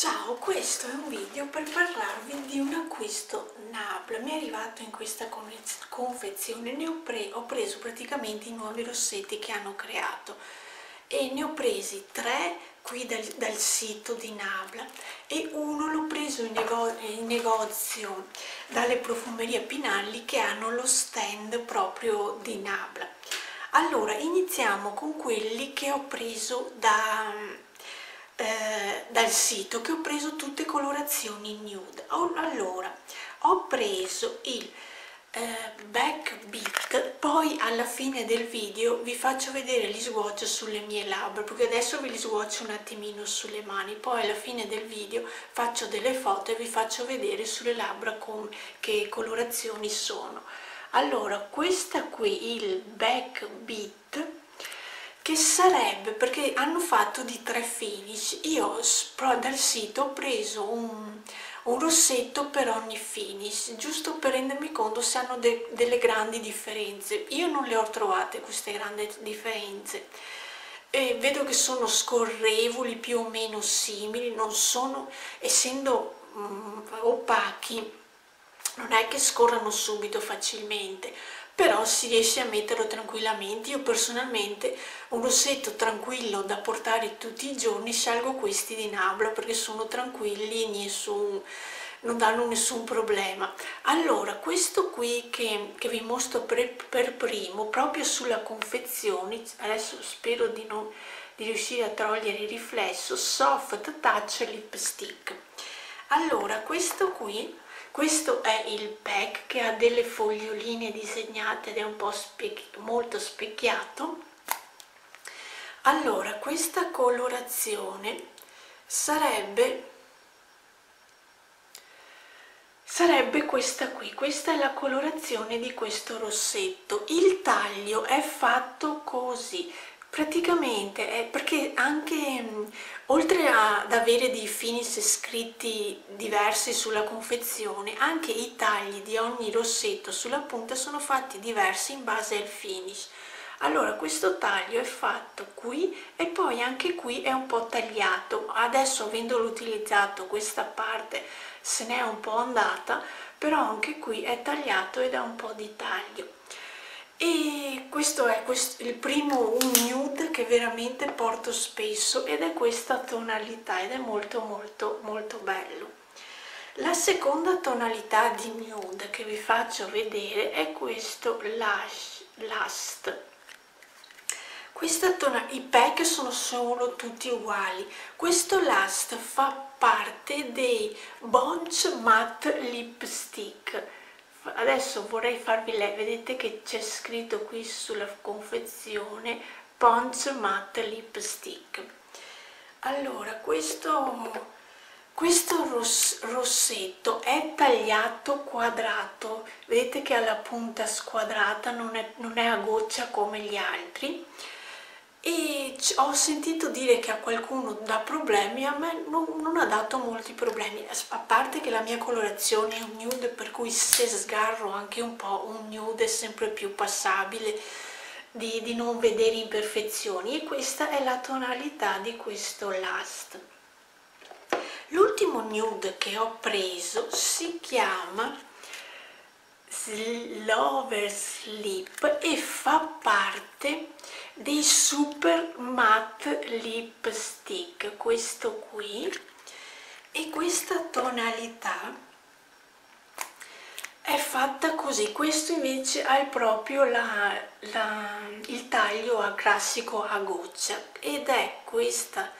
Ciao, questo è un video per parlarvi di un acquisto Nabla. Mi è arrivato in questa confezione, ne ho, pre ho preso praticamente i nuovi rossetti che hanno creato e ne ho presi tre qui dal, dal sito di Nabla e uno l'ho preso in, nego in negozio dalle profumerie Pinalli che hanno lo stand proprio di Nabla. Allora, iniziamo con quelli che ho preso da eh, dal sito che ho preso tutte colorazioni nude. Allora ho preso il eh, back beat. Poi alla fine del video vi faccio vedere gli swatch sulle mie labbra perché adesso ve li swatch un attimino sulle mani. Poi alla fine del video faccio delle foto e vi faccio vedere sulle labbra con che colorazioni sono. Allora questa qui il back beat che sarebbe perché hanno fatto di tre finish. Io dal sito ho preso un, un rossetto per ogni finish giusto per rendermi conto se hanno de, delle grandi differenze. Io non le ho trovate queste grandi differenze. E vedo che sono scorrevoli più o meno simili non sono essendo um, opachi non è che scorrano subito facilmente però si riesce a metterlo tranquillamente. Io personalmente un rossetto tranquillo da portare tutti i giorni scelgo questi di Nabla perché sono tranquilli e nessun, non danno nessun problema. Allora, questo qui che, che vi mostro per, per, primo, proprio sulla confezione, adesso spero di, non, di riuscire a togliere il riflesso, Soft Touch Lipstick. Allora, questo qui questo è il pack che ha delle foglioline disegnate ed è un po' specchi molto specchiato. Allora questa colorazione sarebbe sarebbe questa qui. Questa è la colorazione di questo rossetto. Il taglio è fatto così praticamente è perché anche oltre ad avere dei finish scritti diversi sulla confezione anche i tagli di ogni rossetto sulla punta sono fatti diversi in base al finish. Allora questo taglio è fatto qui e poi anche qui è un po' tagliato. Adesso avendolo utilizzato questa parte se n'è un po' andata però anche qui è tagliato ed ha un po' di taglio e questo è il primo nude che veramente porto spesso ed è questa tonalità ed è molto molto molto bello. La seconda tonalità di nude che vi faccio vedere è questo Lush Last. Questa tonalità, i pack sono solo tutti uguali. Questo Last fa parte dei Bunch Matte Lipstick adesso vorrei farvi le vedete che c'è scritto qui sulla confezione Pond's Matte Lipstick. Allora questo questo ros rossetto è tagliato quadrato. Vedete che ha la punta squadrata non è, non è a goccia come gli altri e ho sentito dire che a qualcuno dà problemi, a me non, non, ha dato molti problemi, a parte che la mia colorazione è un nude per cui se sgarro anche un po' un nude è sempre più passabile di, di non vedere imperfezioni e questa è la tonalità di questo last. L'ultimo nude che ho preso si chiama Lover Sleep e fa parte dei super matte lipstick questo qui. E questa tonalità è fatta così. Questo invece ha proprio la, la, il taglio a classico a goccia. Ed è questa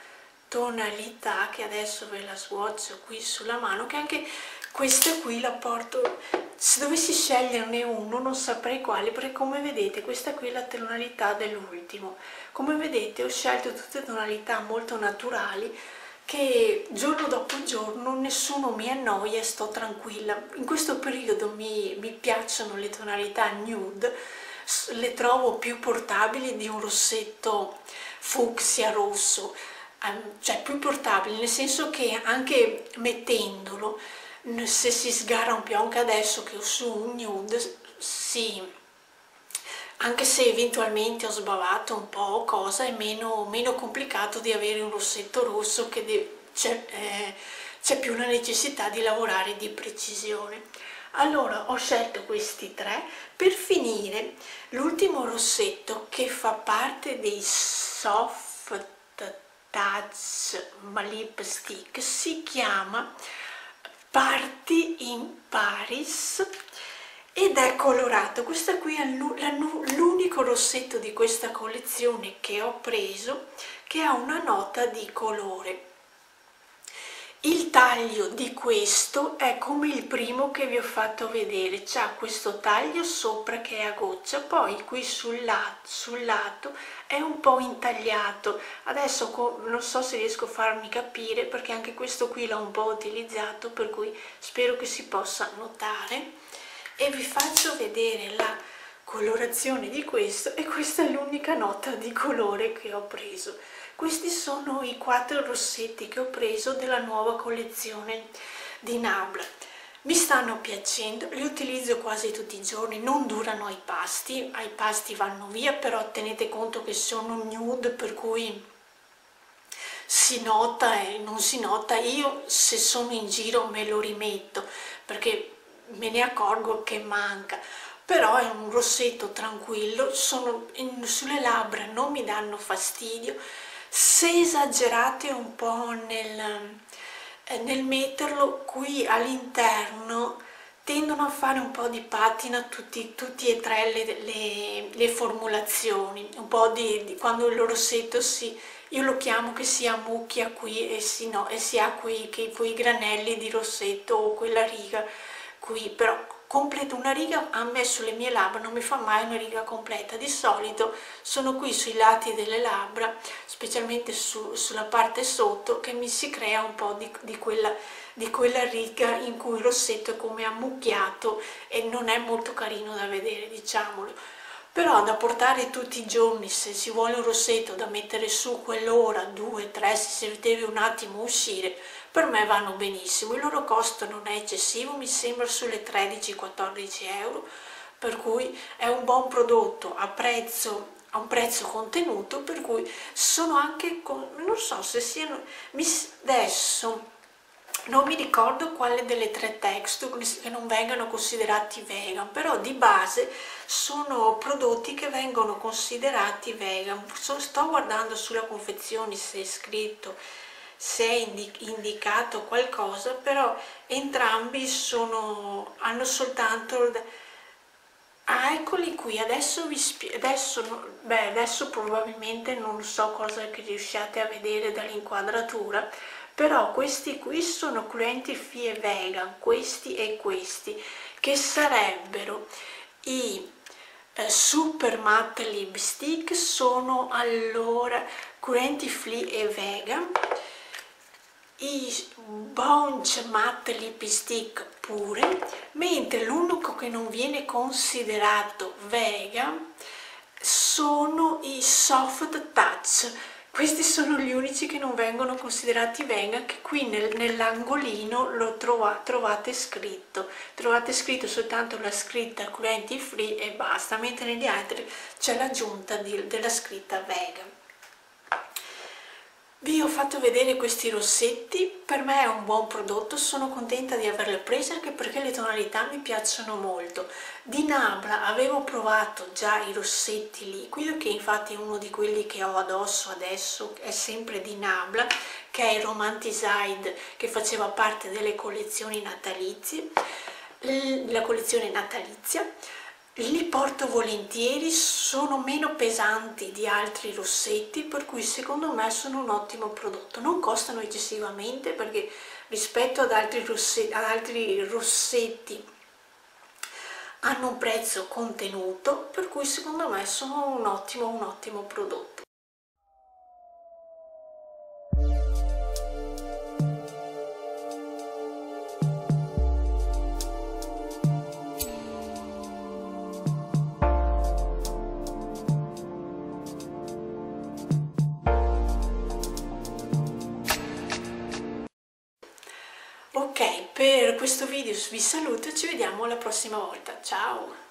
tonalità che adesso ve la swatch qui sulla mano che anche questa qui la porto se dovessi sceglierne uno non saprei quale perché come vedete questa qui è la tonalità dell'ultimo. Come vedete ho scelto tutte tonalità molto naturali che giorno dopo giorno nessuno mi annoia e sto tranquilla. In questo periodo mi, mi piacciono le tonalità nude le trovo più portabili di un rossetto fucsia rosso ehm, cioè più portabili nel senso che anche mettendolo se si sgarra un anche adesso che ho su un nude sì. Anche se eventualmente ho sbavato un po' cosa è meno, meno complicato di avere un rossetto rosso che c'è eh, più la necessità di lavorare di precisione. Allora ho scelto questi tre per finire l'ultimo rossetto che fa parte dei soft touch lip stick. Si chiama Party in Paris ed è colorato. Questo qui è l'unico rossetto di questa collezione che ho preso che ha una nota di colore il taglio di questo è come il primo che vi ho fatto vedere, c'ha questo taglio sopra che è a goccia, poi qui sul lato, sul lato è un po' intagliato. Adesso non so se riesco a farmi capire perché anche questo qui l'ho un po' utilizzato, per cui spero che si possa notare. E vi faccio vedere la colorazione di questo e questa è l'unica nota di colore che ho preso questi sono i quattro rossetti che ho preso della nuova collezione di Nabla. Mi stanno piacendo, li utilizzo quasi tutti i giorni, non durano ai pasti, ai pasti vanno via, però tenete conto che sono nude per cui si nota e non si nota. Io se sono in giro me lo rimetto perché me ne accorgo che manca però è un rossetto tranquillo, sono in, sulle labbra non mi danno fastidio. Se esagerate un po' nel, eh, nel metterlo qui all'interno tendono a fare un po' di patina tutti, tutti e tre le, le, le, formulazioni, un po' di, di, quando il rossetto si, io lo chiamo che si ammucchia qui e si, no, e si ha qui, che, quei granelli di rossetto o quella riga qui, però completo una riga a me sulle mie labbra non mi fa mai una riga completa. Di solito sono qui sui lati delle labbra specialmente su, sulla parte sotto che mi si crea un po' di, di, quella, di quella riga in cui il rossetto è come ammucchiato e non è molto carino da vedere diciamolo però da portare tutti i giorni se si vuole un rossetto da mettere su quell'ora, due, tre, se si deve un attimo uscire per me vanno benissimo, il loro costo non è eccessivo, mi sembra sulle 13-14 euro, per cui è un buon prodotto a prezzo a un prezzo contenuto per cui sono anche non so se siano adesso non mi ricordo quale delle tre texture che non vengano considerati vegan però di base sono prodotti che vengono considerati vegan. Sto guardando sulla confezione se è scritto se è indicato qualcosa, però entrambi sono, hanno soltanto... Ah, eccoli qui, adesso vi spiego, adesso, beh, adesso probabilmente non so cosa che riusciate a vedere dall'inquadratura, però questi qui sono cruenti free vegan, questi e questi, che sarebbero i eh, super matte lipstick, sono allora cruenti free e vegan, i Bunch Matte Lipstick pure, mentre l'unico che non viene considerato vegan sono i Soft Touch. Questi sono gli unici che non vengono considerati vegan, che qui nel, nell'angolino lo trova, trovate scritto. Trovate scritto soltanto la scritta cruelty free e basta, mentre negli altri c'è l'aggiunta della scritta vegan. Vi ho fatto vedere questi rossetti, per me è un buon prodotto, sono contenta di averle prese anche perché le tonalità mi piacciono molto. Di Nabla avevo provato già i rossetti liquido, che infatti uno di quelli che ho addosso adesso, è sempre di Nabla, che è il Romanticide, che faceva parte delle collezioni natalizie, la collezione natalizia li porto volentieri, sono meno pesanti di altri rossetti per cui secondo me sono un ottimo prodotto, non costano eccessivamente perché rispetto ad altri rossetti, ad altri rossetti hanno un prezzo contenuto per cui secondo me sono un ottimo, un ottimo prodotto. Vi saluto e ci vediamo la prossima volta. Ciao